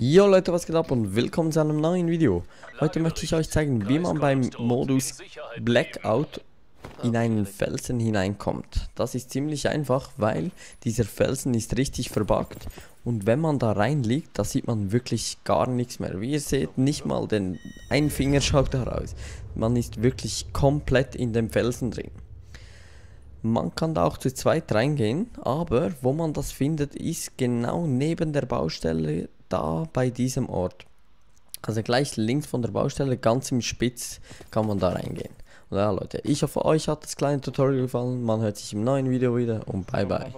Jo Leute, was geht ab und willkommen zu einem neuen Video. Heute möchte ich euch zeigen, wie man beim Modus Blackout in einen Felsen hineinkommt. Das ist ziemlich einfach, weil dieser Felsen ist richtig verbuggt und wenn man da reinliegt, da sieht man wirklich gar nichts mehr. Wie ihr seht, nicht mal den ein Finger schaut da raus. Man ist wirklich komplett in dem Felsen drin. Man kann da auch zu zweit reingehen, aber wo man das findet, ist genau neben der Baustelle da bei diesem Ort. Also gleich links von der Baustelle, ganz im Spitz, kann man da reingehen. Und ja Leute, ich hoffe euch hat das kleine Tutorial gefallen, man hört sich im neuen Video wieder und bye bye.